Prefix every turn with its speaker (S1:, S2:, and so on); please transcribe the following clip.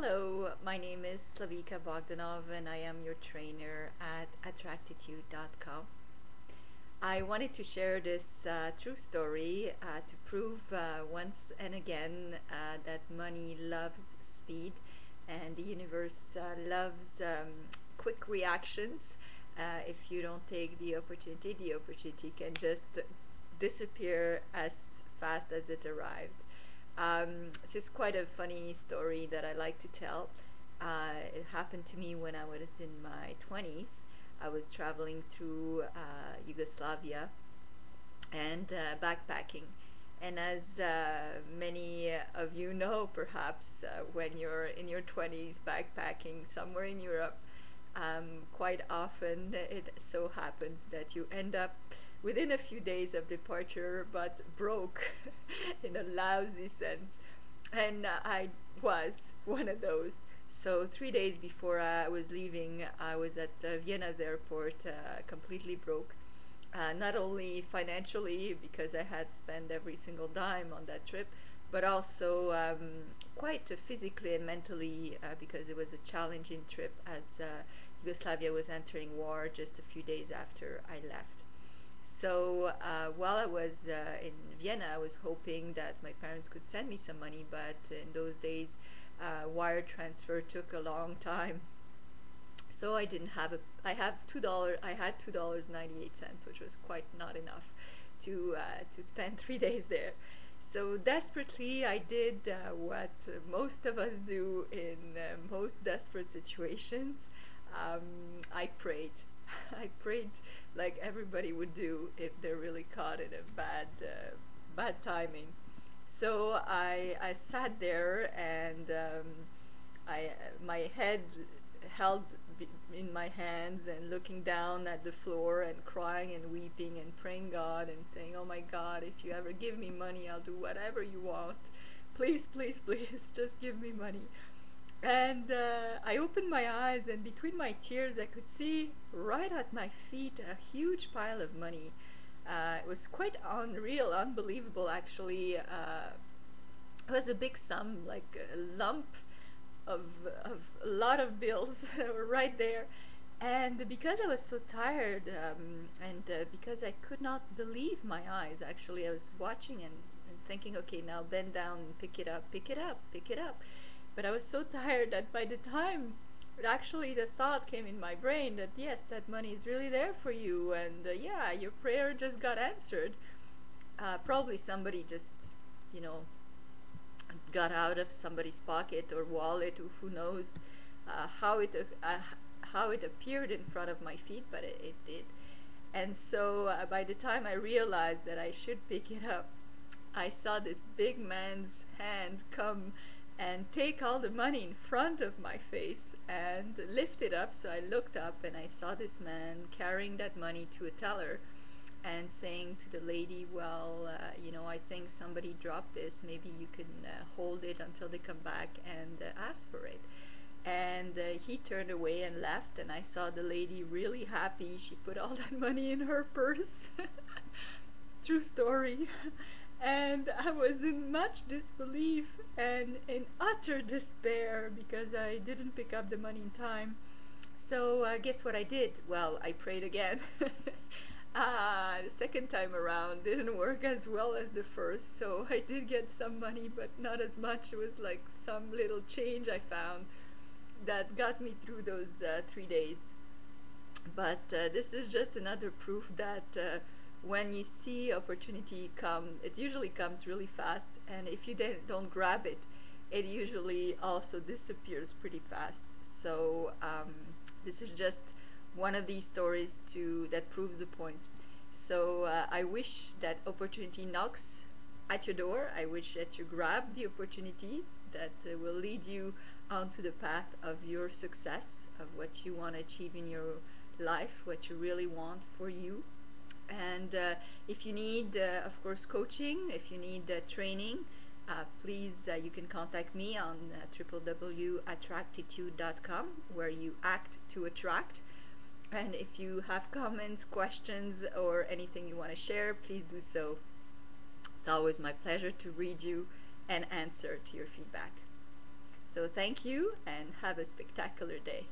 S1: Hello, my name is Slavica Bogdanov and I am your trainer at Attractitude.com. I wanted to share this uh, true story uh, to prove uh, once and again uh, that money loves speed and the universe uh, loves um, quick reactions. Uh, if you don't take the opportunity, the opportunity can just disappear as fast as it arrived. Um, it is quite a funny story that I like to tell. Uh, it happened to me when I was in my 20s. I was traveling through uh, Yugoslavia and uh, backpacking. And as uh, many of you know, perhaps, uh, when you're in your 20s backpacking somewhere in Europe, um, quite often it so happens that you end up within a few days of departure, but broke in a lousy sense. And uh, I was one of those. So, three days before I was leaving, I was at uh, Vienna's airport, uh, completely broke. Uh, not only financially, because I had spent every single dime on that trip, but also um, quite physically and mentally, uh, because it was a challenging trip as uh, Yugoslavia was entering war just a few days after I left. So uh, while I was uh, in Vienna, I was hoping that my parents could send me some money, but in those days, uh, wire transfer took a long time. So I didn't have a. I have two dollar. I had two dollars ninety eight cents, which was quite not enough to uh, to spend three days there. So desperately, I did uh, what most of us do in uh, most desperate situations. Um, I prayed. I prayed like everybody would do if they're really caught in a bad uh, bad timing. So I I sat there and um, I my head held in my hands and looking down at the floor and crying and weeping and praying God and saying, "Oh my God, if you ever give me money, I'll do whatever you want. Please, please, please, just give me money." And uh, I opened my eyes, and between my tears, I could see right at my feet a huge pile of money. Uh, it was quite unreal, unbelievable, actually. Uh, it was a big sum, like a lump of, of a lot of bills right there. And because I was so tired, um, and uh, because I could not believe my eyes, actually, I was watching and, and thinking, okay, now bend down, pick it up, pick it up, pick it up but I was so tired that by the time actually the thought came in my brain that yes, that money is really there for you, and uh, yeah, your prayer just got answered. Uh, probably somebody just, you know, got out of somebody's pocket or wallet, or who knows uh, how it uh, how it appeared in front of my feet, but it, it did. And so uh, by the time I realized that I should pick it up, I saw this big man's hand come and take all the money in front of my face and lift it up. So I looked up and I saw this man carrying that money to a teller and saying to the lady, Well, uh, you know, I think somebody dropped this. Maybe you can uh, hold it until they come back and uh, ask for it. And uh, he turned away and left, and I saw the lady really happy. She put all that money in her purse. True story. And I was in much disbelief and in utter despair because I didn't pick up the money in time. So uh, guess what I did? Well, I prayed again. uh, the second time around didn't work as well as the first, so I did get some money, but not as much. It was like some little change I found that got me through those uh, three days. But uh, this is just another proof that uh, when you see opportunity come, it usually comes really fast, and if you don't grab it, it usually also disappears pretty fast. So um, this is just one of these stories to that proves the point. So uh, I wish that opportunity knocks at your door. I wish that you grab the opportunity that uh, will lead you onto the path of your success, of what you want to achieve in your life, what you really want for you. And uh, if you need, uh, of course, coaching, if you need uh, training, please, you can contact me on uh, www.attractitude.com where you act to attract. And if you have comments, questions, or anything you want to share, please do so. It's always my pleasure to read you and answer to your feedback. So thank you and have a spectacular day.